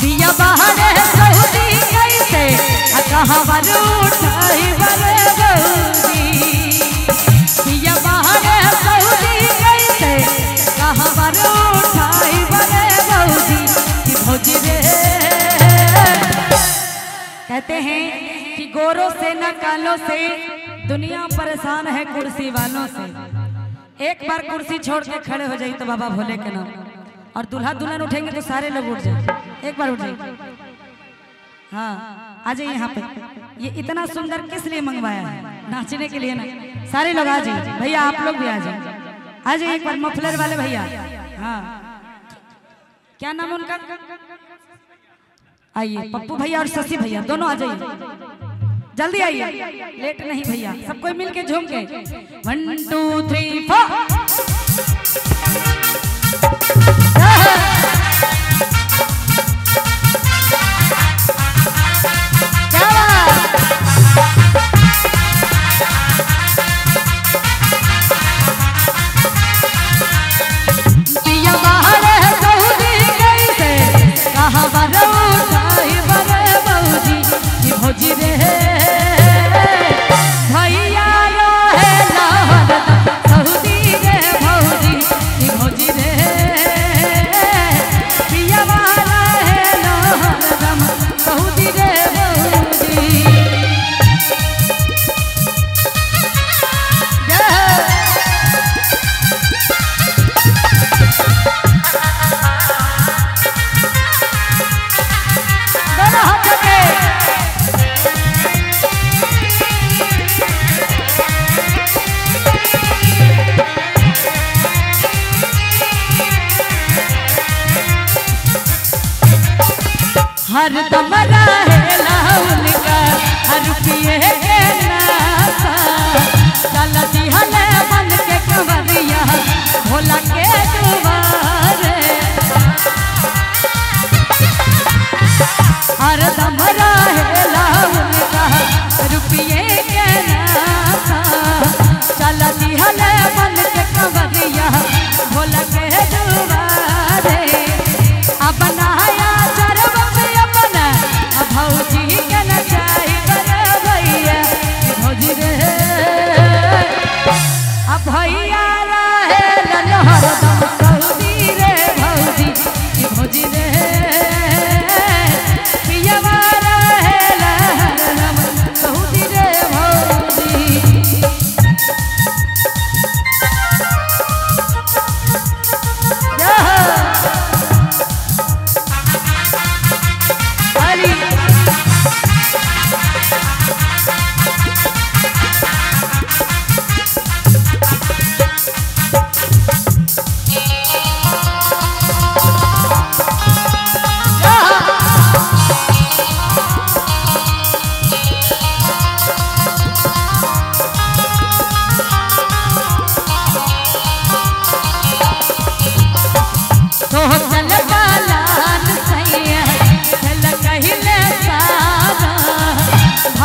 पिया बहरे सऊदी कहाँ बर बहरे सऊदी कहाँ बर कि कहते हैं कि गोरों से न कालों से दुनिया परेशान है कुर्सी वालों से। एक बार कुर्सी छोड़ के खड़े हो जाइए तो बाबा भोले के नाम। और दूल्हा दुल्हन उठेंगे तो सारे लोग उठ जाएँगे। एक बार उठ हाँ आ जाइए यहाँ पे। ये इतना सुंदर किस लिए मंगवाया है? नाचने के लिए ना। सारे लोग आ जाइए भैया, आप लोग भी आ जाइए आ जाइए एक बार मफलर वाले भैया। हाँ। क्या नाम उनका? आइए, पप्पू भैया और शशि भैया, दोनों आ जाइए। जल्दी आइए। लेट नहीं भैया, सब कोई मिलके झूम के वन टू थ्री फोर हर दम रहेला उनका हर पिए के नाता। चलती हले बन के कंवरिया, भोला के दुआरे। हर दम रहेला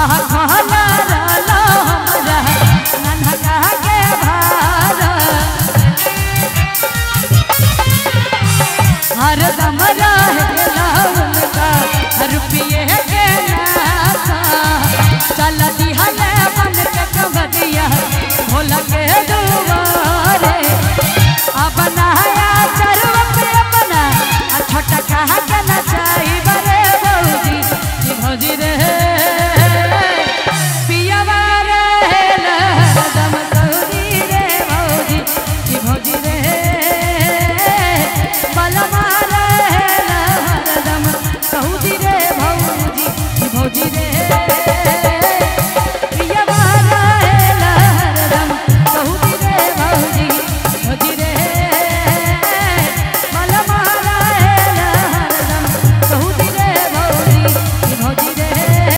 भाखला